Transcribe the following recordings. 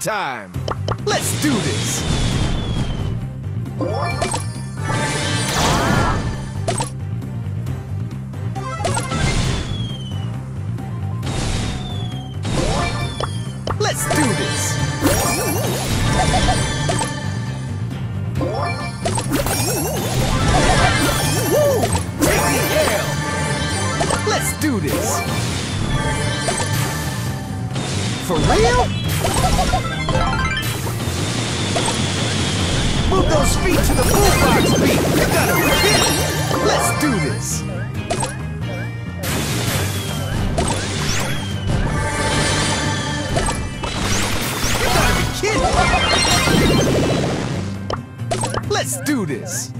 time. Let's do this! Let's do this! Let's do this! For real? Move those feet to the bullfrog speed! You gotta repent! Let's do this! You gotta be kidding! Let's do this!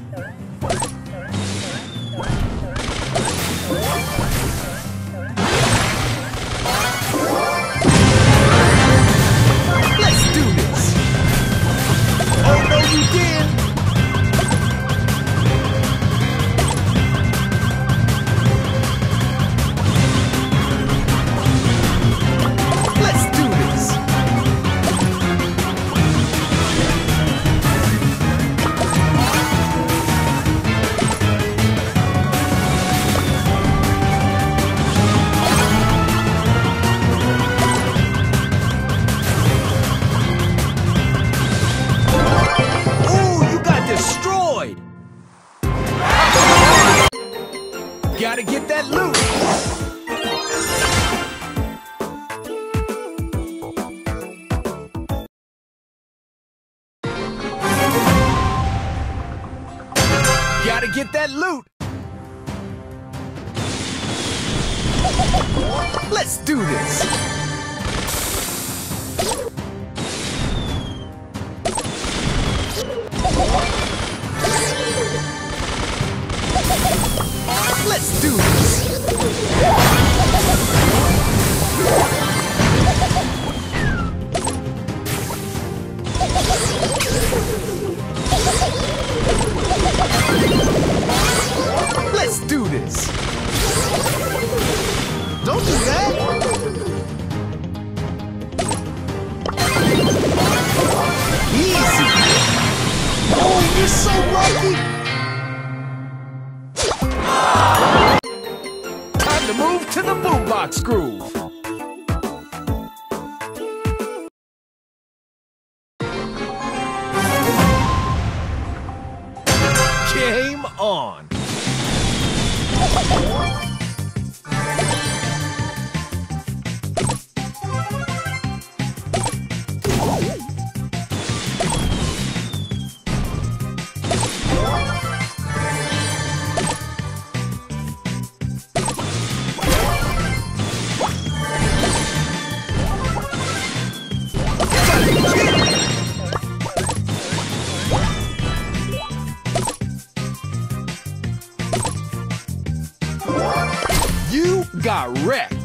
direct.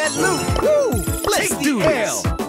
that loot. Woo! Let's Take do the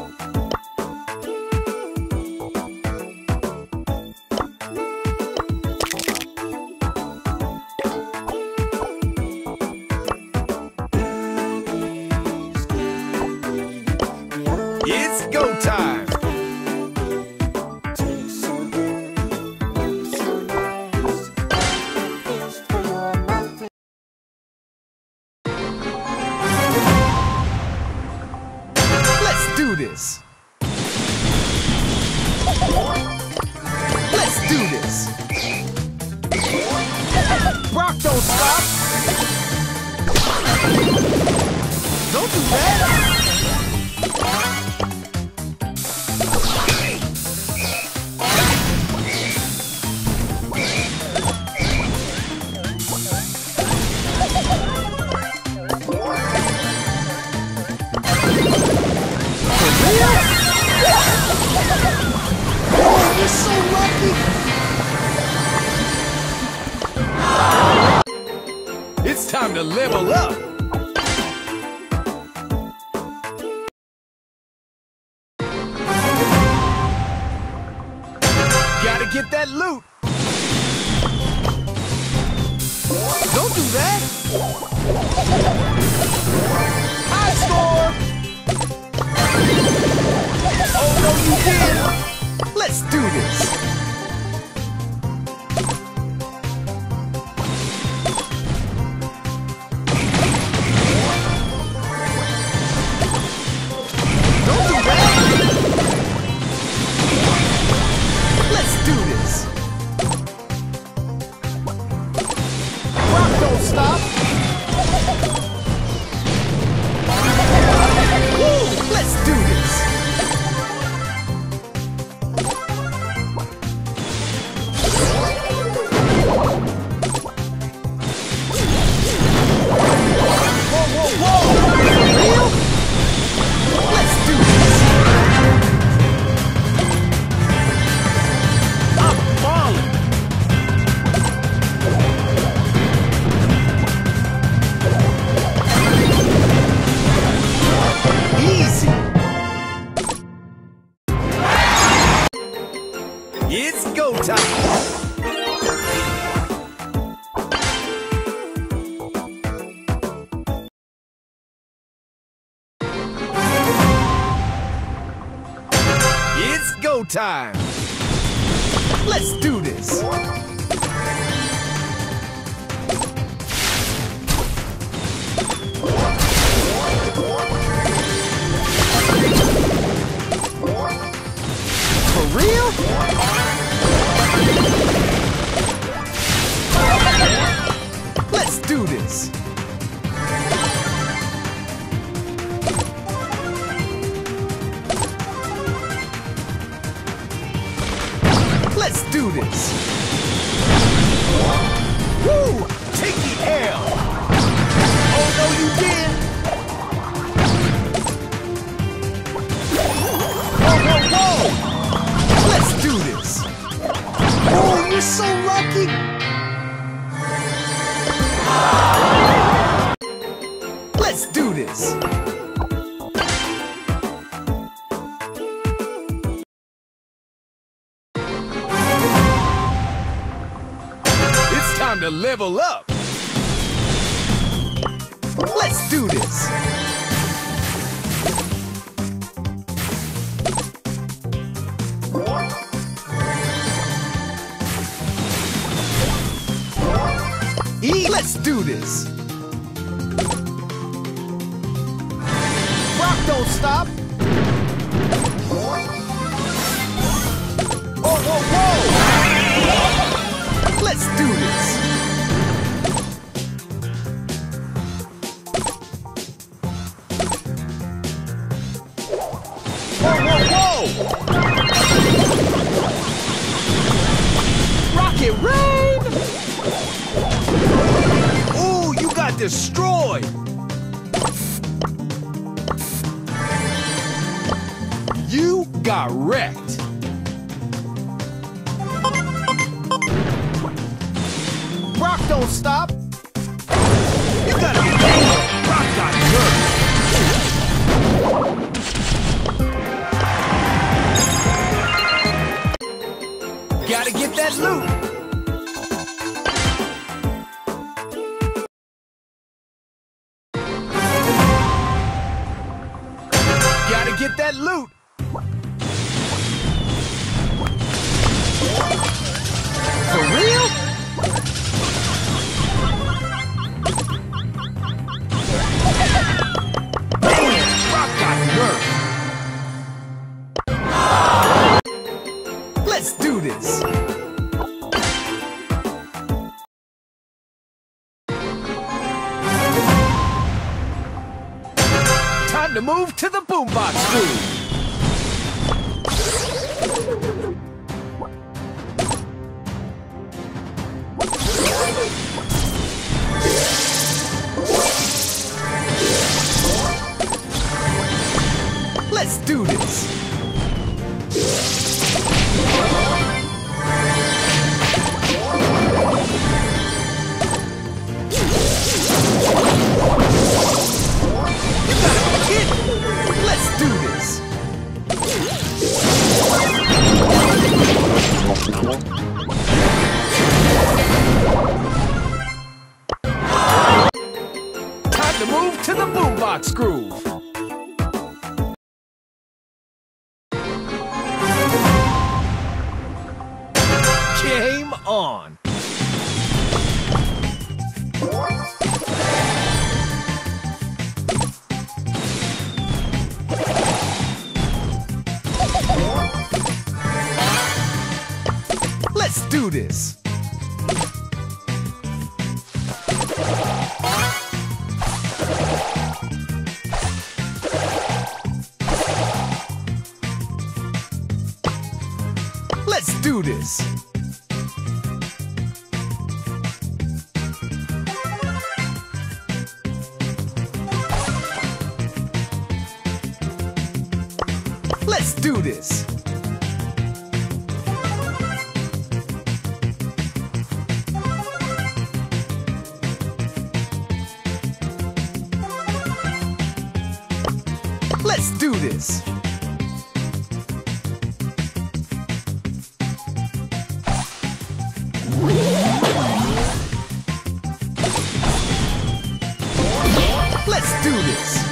time time. Let's do this. For real? Take the L. Oh no, you did. Whoa, whoa, whoa! Let's do this. Oh, you're so lucky. Let's do this. It's time to level up. Let's do this. E, let's do this. Rock don't stop. Oh, whoa, whoa! Let's do this. Rocket rain! Ooh, you got destroyed! You got wrecked! Rock don't stop! You gotta be. Rock got nerfed! Gotta get that loot! Time to move to the boombox groove! Let's do this! to the boombox groove. Game on. Let's do this. do this.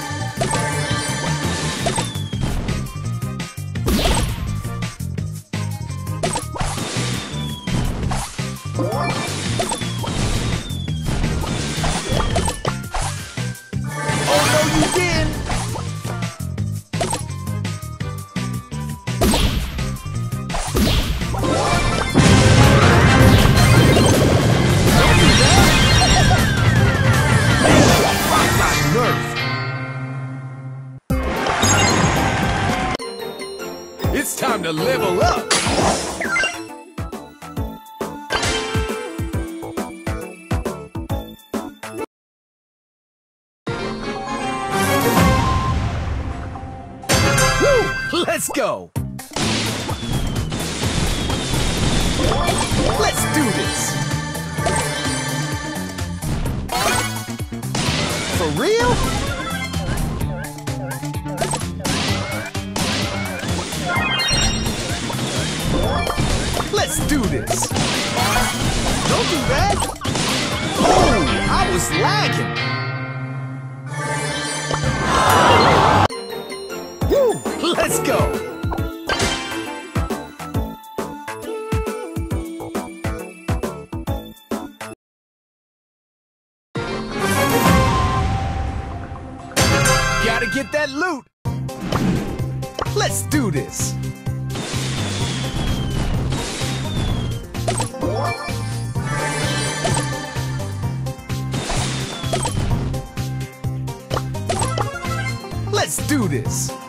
real? Let's do this! Don't do that! Oh, I was lagging! this! Let's do this!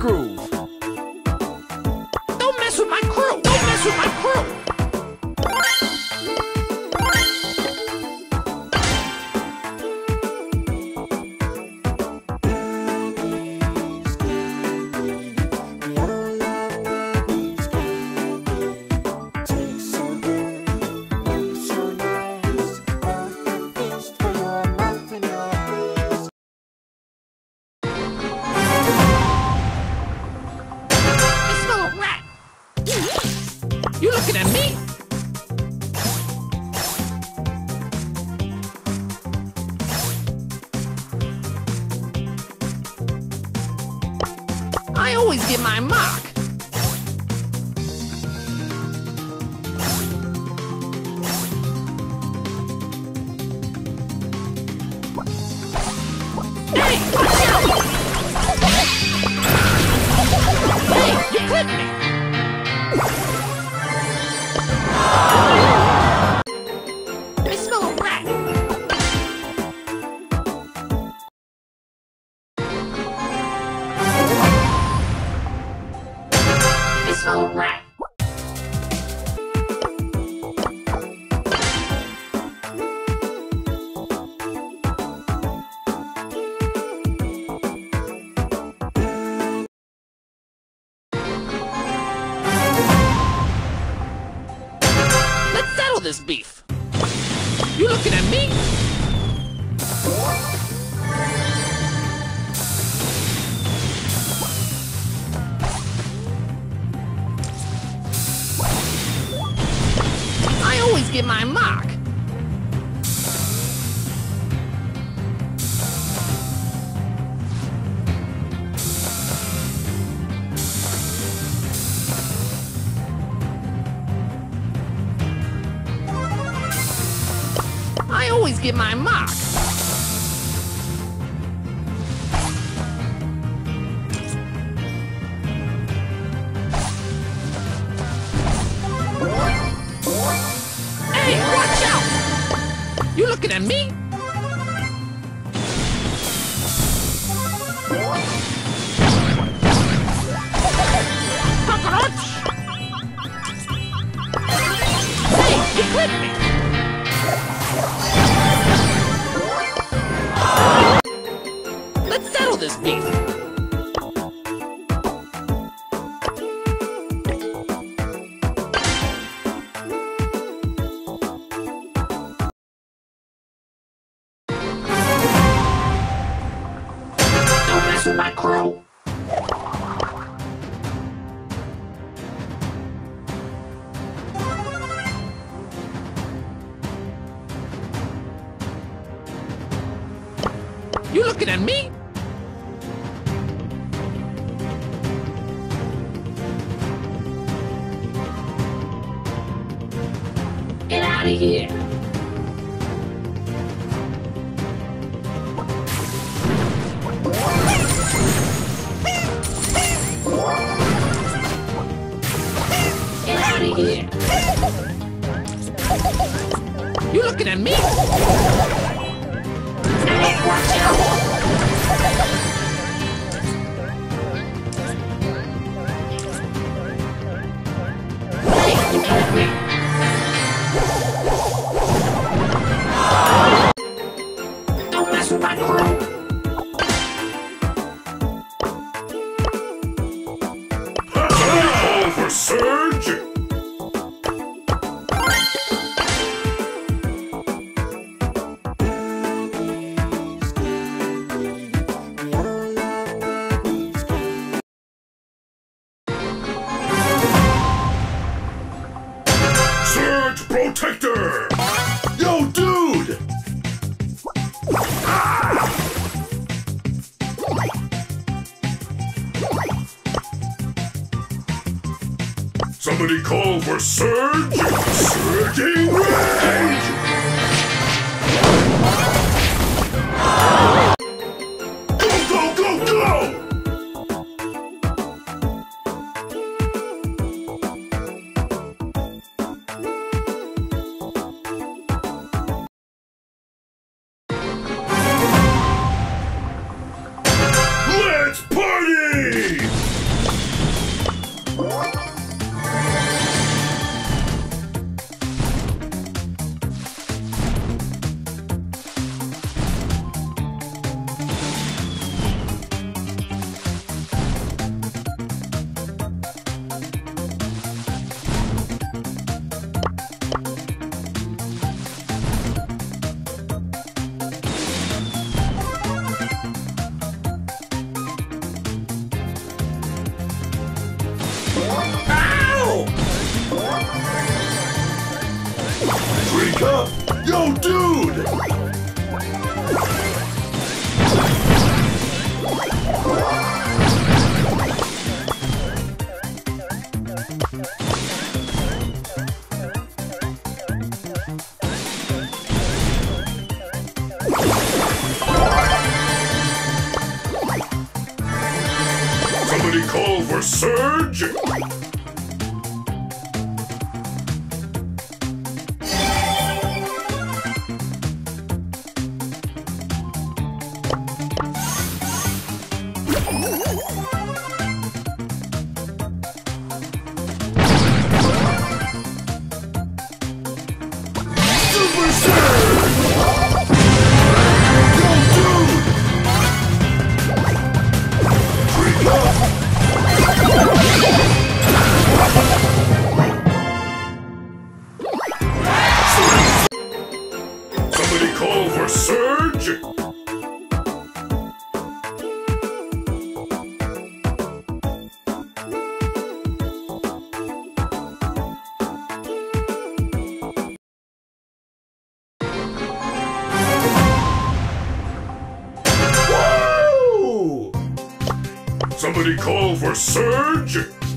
groove. get my mark. I always get my mark. sir call for Surge! Somebody call for Surge!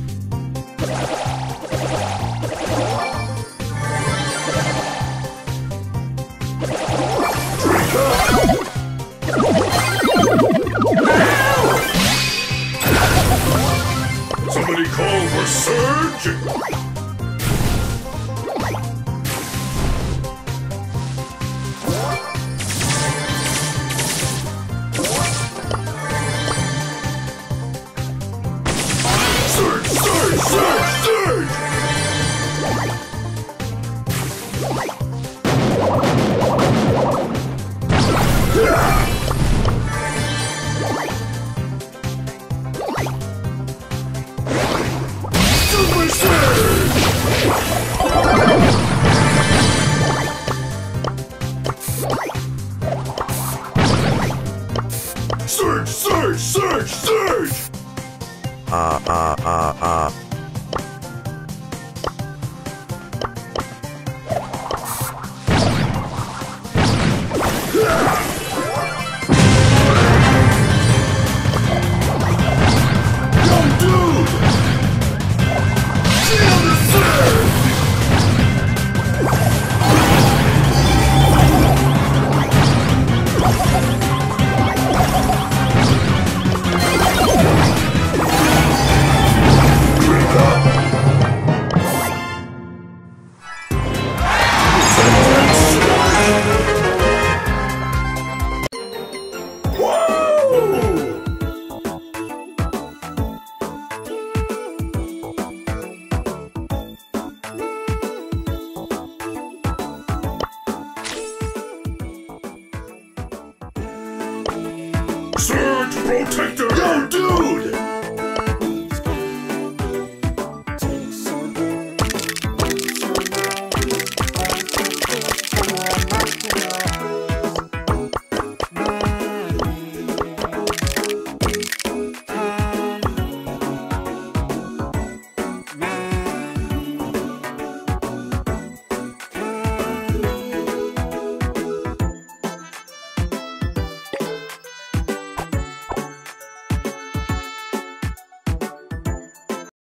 you